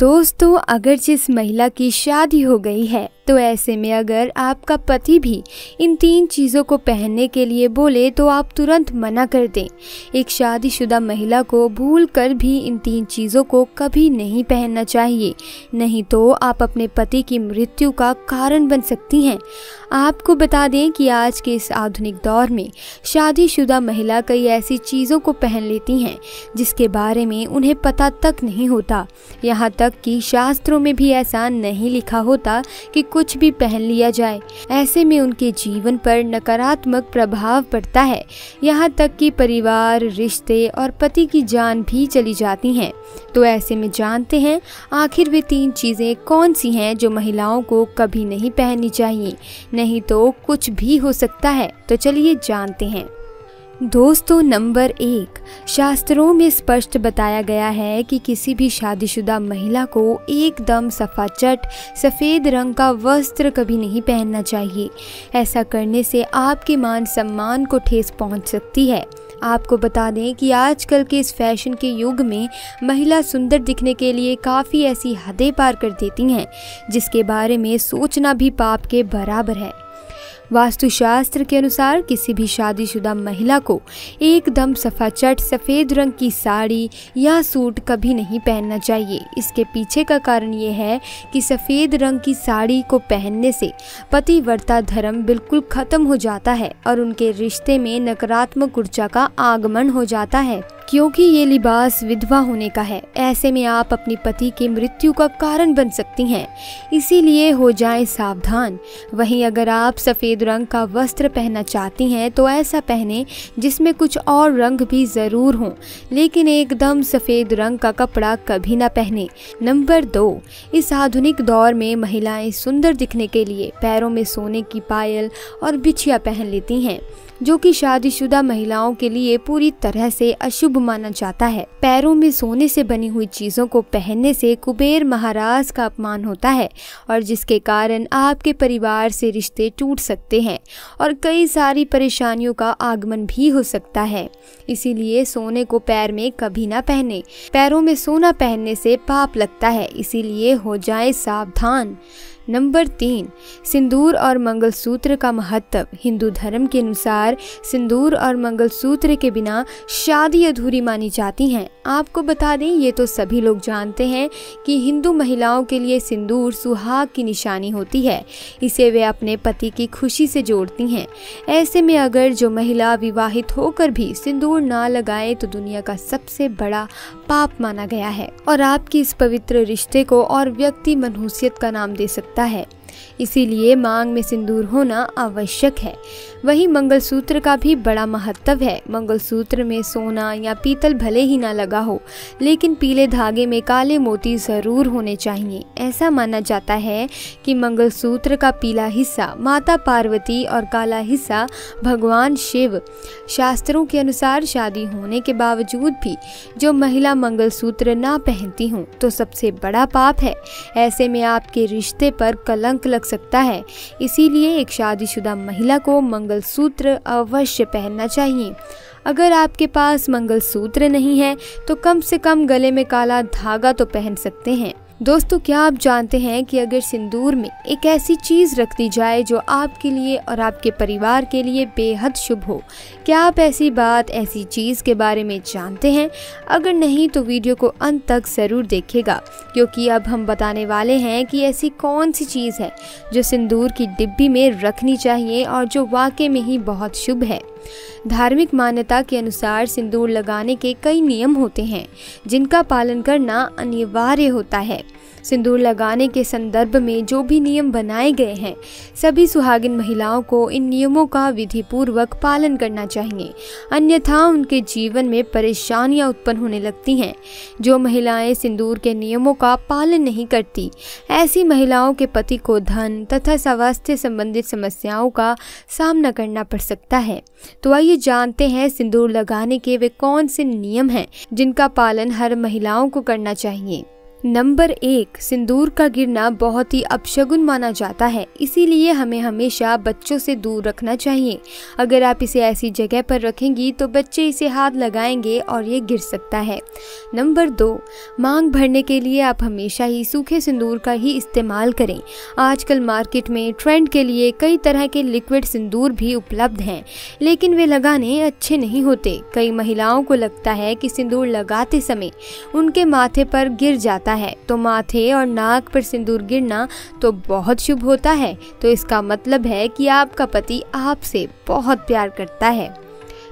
दोस्तों अगर जिस महिला की शादी हो गई है तो ऐसे में अगर आपका पति भी इन तीन चीज़ों को पहनने के लिए बोले तो आप तुरंत मना कर दें। एक शादीशुदा महिला को भूल कर भी इन तीन चीज़ों को कभी नहीं पहनना चाहिए। नहीं तो आप अपने पति की मृत्यु का कारण बन सकती हैं। आपको बता दें कि आज के इस आधुनिक दौर में शादीशुदा महिला कई ऐसी चीज़ों को पहन लेती हैं, जिसके बारे में उन्हें पता तक नहीं होता। यहाँ तक कि शास्त्रों में भी ऐसा नहीं लिखा होता कि कुछ भी पहन लिया जाए। ऐसे में उनके जीवन पर नकारात्मक प्रभाव पड़ता है। यहाँ तक कि परिवार, रिश्ते और पति की जान भी चली जाती हैं। तो ऐसे में जानते हैं, आखिर वे तीन चीज़ें कौन सी हैं जो महिलाओं को कभी नहीं पहननी चाहिए? नहीं तो कुछ भी हो सकता है। तो चलिए जानते हैं। दोस्तों, नंबर एक। शास्त्रों में स्पष्ट बताया गया है कि किसी भी शादीशुदा महिला को एकदम सफाचट सफ़ेद रंग का वस्त्र कभी नहीं पहनना चाहिए। ऐसा करने से आपके मान सम्मान को ठेस पहुँच सकती है। आपको बता दें कि आजकल के इस फ़ैशन के युग में महिला सुंदर दिखने के लिए काफ़ी ऐसी हदें पार कर देती हैं, जिसके बारे में सोचना भी पाप के बराबर है। वास्तुशास्त्र के अनुसार किसी भी शादीशुदा महिला को एकदम सफाचट सफ़ेद रंग की साड़ी या सूट कभी नहीं पहनना चाहिए। इसके पीछे का कारण ये है कि सफ़ेद रंग की साड़ी को पहनने से पतिव्रता धर्म बिल्कुल ख़त्म हो जाता है और उनके रिश्ते में नकारात्मक ऊर्जा का आगमन हो जाता है। क्योंकि ये लिबास विधवा होने का है। ऐसे में आप अपने पति की मृत्यु का कारण बन सकती हैं। इसीलिए हो जाएँ सावधान। वहीं अगर आप सफ़ेद रंग का वस्त्र पहनना चाहती हैं तो ऐसा पहने जिसमें कुछ और रंग भी ज़रूर हों। लेकिन एकदम सफ़ेद रंग का कपड़ा कभी ना पहने। नंबर दो, इस आधुनिक दौर में महिलाएँ सुंदर दिखने के लिए पैरों में सोने की पायल और बिछिया पहन लेती हैं। जो कि शादीशुदा महिलाओं के लिए पूरी तरह से अशुभ माना जाता है। पैरों में सोने से बनी हुई चीज़ों को पहनने से कुबेर महाराज का अपमान होता है और जिसके कारण आपके परिवार से रिश्ते टूट सकते हैं और कई सारी परेशानियों का आगमन भी हो सकता है। इसीलिए सोने को पैर में कभी ना पहने। पैरों में सोना पहनने से पाप लगता है, इसीलिए हो जाए सावधान। नंबर तीन, सिंदूर और मंगलसूत्र का महत्व। हिंदू धर्म के अनुसार सिंदूर और मंगलसूत्र के बिना शादी अधूरी मानी जाती हैं। आपको बता दें, ये तो सभी लोग जानते हैं कि हिंदू महिलाओं के लिए सिंदूर सुहाग की निशानी होती है। इसे वे अपने पति की खुशी से जोड़ती हैं। ऐसे में अगर जो महिला विवाहित होकर भी सिंदूर ना लगाए तो दुनिया का सबसे बड़ा पाप माना गया है। और आपकी इस पवित्र रिश्ते को और व्यक्ति मनहूसियत का नाम दे सकता सकता है इसीलिए मांग में सिंदूर होना आवश्यक है। वहीं मंगलसूत्र का भी बड़ा महत्व है। मंगलसूत्र में सोना या पीतल भले ही ना लगा हो, लेकिन पीले धागे में काले मोती ज़रूर होने चाहिए। ऐसा माना जाता है कि मंगलसूत्र का पीला हिस्सा, माता पार्वती और काला हिस्सा, भगवान शिव, शास्त्रों के अनुसार शादी होने के बावजूद भी, जो महिला मंगलसूत्र ना पहनती हूँ तो सबसे बड़ा पाप है। ऐसे में आपके रिश्ते पर कलंक लग सकता है। इसीलिए एक शादीशुदा महिला को मंगलसूत्र अवश्य पहनना चाहिए। अगर आपके पास मंगलसूत्र नहीं है तो कम से कम गले में काला धागा तो पहन सकते हैं। दोस्तों, क्या आप जानते हैं कि अगर सिंदूर में एक ऐसी चीज़ रख दी जाए जो आपके लिए और आपके परिवार के लिए बेहद शुभ हो, क्या आप ऐसी बात, ऐसी चीज़ के बारे में जानते हैं? अगर नहीं तो वीडियो को अंत तक ज़रूर देखेगा क्योंकि अब हम बताने वाले हैं कि ऐसी कौन सी चीज़ है जो सिंदूर की डिब्बी में रखनी चाहिए और जो वाकई में ही बहुत शुभ है। धार्मिक मान्यता के अनुसार सिंदूर लगाने के कई नियम होते हैं, जिनका पालन करना अनिवार्य होता है। सिंदूर लगाने के संदर्भ में जो भी नियम बनाए गए हैं, सभी सुहागिन महिलाओं को इन नियमों का विधि पूर्वक पालन करना चाहिए। अन्यथा उनके जीवन में परेशानियाँ उत्पन्न होने लगती हैं। जो महिलाएँ सिंदूर के नियमों का पालन नहीं करती, ऐसी महिलाओं के पति को धन तथा स्वास्थ्य संबंधित समस्याओं का सामना करना पड़ सकता है। तो आइए जानते हैं सिंदूर लगाने के वे कौन से नियम हैं, जिनका पालन हर महिलाओं को करना चाहिए। नंबर एक, सिंदूर का गिरना बहुत ही अपशगुन माना जाता है, इसीलिए हमें हमेशा बच्चों से दूर रखना चाहिए। अगर आप इसे ऐसी जगह पर रखेंगी तो बच्चे इसे हाथ लगाएँगे और ये गिर सकता है। नंबर दो, मांग भरने के लिए आप हमेशा ही सूखे सिंदूर का ही इस्तेमाल करें। आजकल मार्केट में ट्रेंड के लिए कई तरह के लिक्विड सिंदूर भी उपलब्ध हैं, लेकिन वे लगाने अच्छे नहीं होते। कई महिलाओं को लगता है कि सिंदूर लगाते समय उनके माथे पर गिर जाता जाता है। तो माथे और नाक पर सिंदूर गिरना तो बहुत शुभ होता है। तो इसका मतलब है कि आपका पति आपसे बहुत प्यार करता है।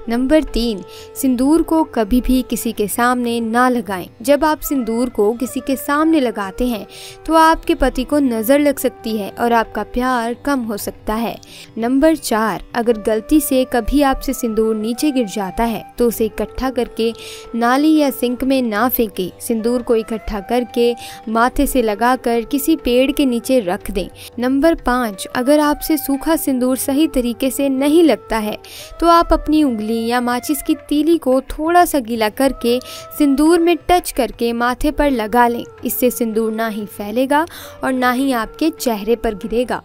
नंबर तीन, सिंदूर को कभी भी किसी के सामने ना लगाएँ। जब आप सिंदूर को किसी के सामने लगाते हैं तो आपके पति को नज़र लग सकती है और आपका प्यार कम हो सकता है। नंबर चार, अगर गलती से कभी आपसे सिंदूर नीचे गिर जाता है तो उसे इकट्ठा करके नाली या सिंक में ना फेंके। सिंदूर को इकट्ठा करके माथे से लगाकर किसी पेड़ के नीचे रख दें। नंबर पाँच, अगर आपसे सूखा सिंदूर सही तरीके से नहीं लगता है तो आप अपनी उंगली या माचिस की तीली को थोड़ा सा गीला करके सिंदूर में टच करके माथे पर लगा लें। इससे सिंदूर ना ही फैलेगा और ना ही आपके चेहरे पर गिरेगा।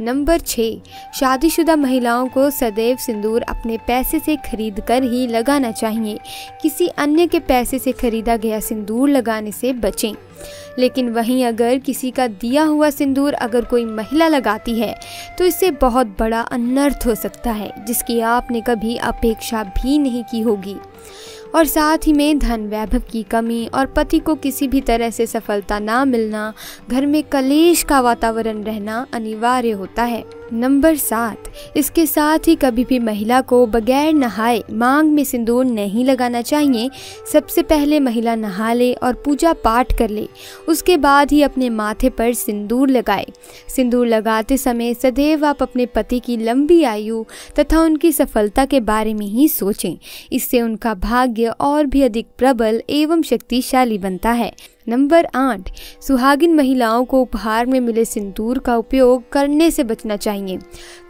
नंबर छः शादीशुदा महिलाओं को सदैव सिंदूर अपने पैसे से खरीद कर ही लगाना चाहिए। किसी अन्य के पैसे से खरीदा गया सिंदूर लगाने से बचें। लेकिन वहीं अगर किसी का दिया हुआ सिंदूर अगर कोई महिला लगाती है तो इससे बहुत बड़ा अनर्थ हो सकता है, जिसकी आपने कभी अपेक्षा भी नहीं की होगी। और साथ ही में धन वैभव की कमी और पति को किसी भी तरह से सफलता ना मिलना, घर में कलेश का वातावरण रहना अनिवार्य होता है। नंबर सात। इसके साथ ही कभी भी महिला को बगैर नहाए मांग में सिंदूर नहीं लगाना चाहिए। सबसे पहले महिला नहा ले और पूजा पाठ कर ले। उसके बाद ही अपने माथे पर सिंदूर लगाए। सिंदूर लगाते समय सदैव आप अपने पति की लंबी आयु तथा उनकी सफलता के बारे में ही सोचें। इससे उनका भाग्य और भी अधिक प्रबल एवं शक्तिशाली बनता है। नंबर आठ, सुहागिन महिलाओं को उपहार में मिले सिंदूर का उपयोग करने से बचना चाहिए,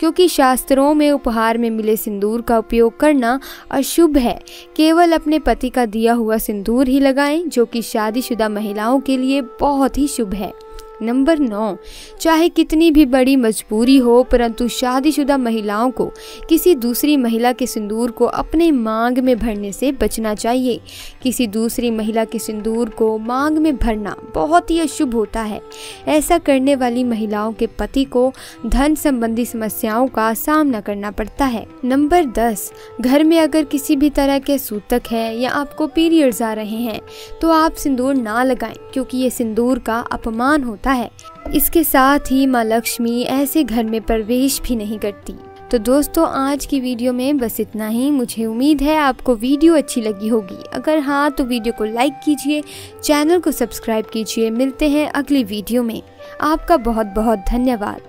क्योंकि शास्त्रों में उपहार में मिले सिंदूर का उपयोग करना अशुभ है। केवल अपने पति का दिया हुआ सिंदूर ही लगाएँ, जो कि शादीशुदा महिलाओं के लिए बहुत ही शुभ है। नंबर नौ, चाहे कितनी भी बड़ी मजबूरी हो, परंतु शादीशुदा महिलाओं को किसी दूसरी महिला के सिंदूर को अपने मांग में भरने से बचना चाहिए। किसी दूसरी महिला के सिंदूर को मांग में भरना बहुत ही अशुभ होता है। ऐसा करने वाली महिलाओं के पति को धन संबंधी समस्याओं का सामना करना पड़ता है। नंबर दस, घर में अगर किसी भी तरह के सूतक है या आपको पीरियड्स आ रहे हैं तो आप सिंदूर ना लगाएँ, क्योंकि ये सिंदूर का अपमान होता होता है। इसके साथ ही माँ लक्ष्मी ऐसे घर में प्रवेश भी नहीं करती। तो दोस्तों, आज की वीडियो में बस इतना ही। मुझे उम्मीद है आपको वीडियो अच्छी लगी होगी। अगर हाँ तो वीडियो को लाइक कीजिए, चैनल को सब्सक्राइब कीजिए। मिलते हैं अगली वीडियो में। आपका बहुत बहुत धन्यवाद।